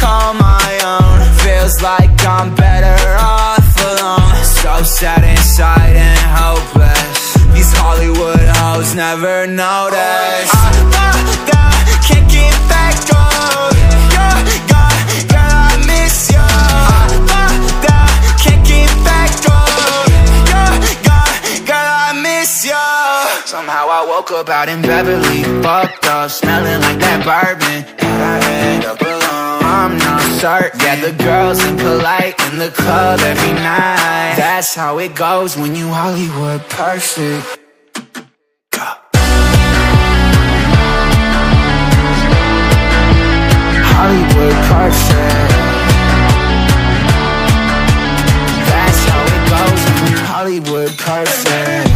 call my own. Feels like I'm better off alone. So sad inside and hopeless. These Hollywood hoes never notice. Oh, I, I, I can't get back on Somehow I woke up out in Beverly. Fucked up, smelling like that bourbon. And I end up alone. I'm not certain. Yeah, the girls impolite in the club every night. That's how it goes when you Hollywood perfect. Hollywood perfect. That's how it goes when you Hollywood perfect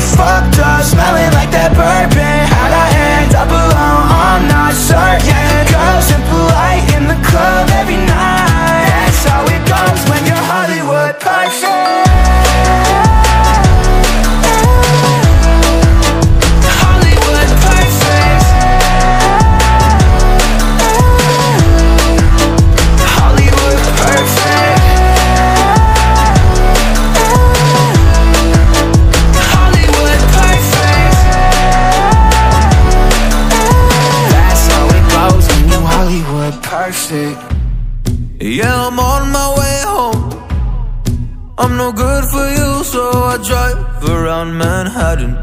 no good for you, so I drive around Manhattan.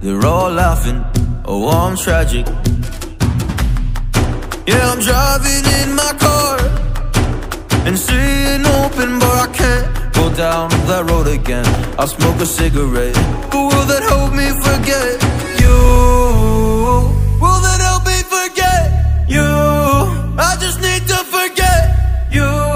They're all laughing, oh, I'm tragic. Yeah, I'm driving in my car and seeing open, but I can't go down that road again. I'll smoke a cigarette, but will that help me forget you? Will that help me forget you? I just need to forget you.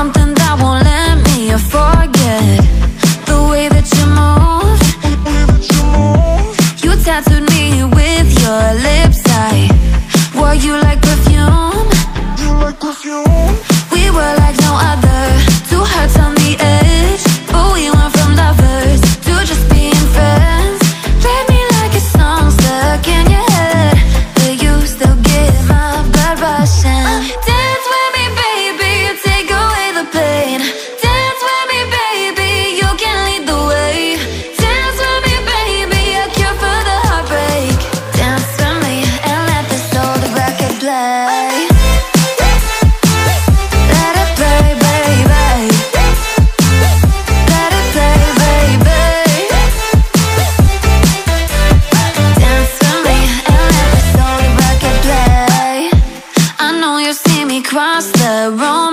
something that won't let me forget the way that you move. You tattooed me with your lips. I wore you like perfume. We were like no other. the wrong.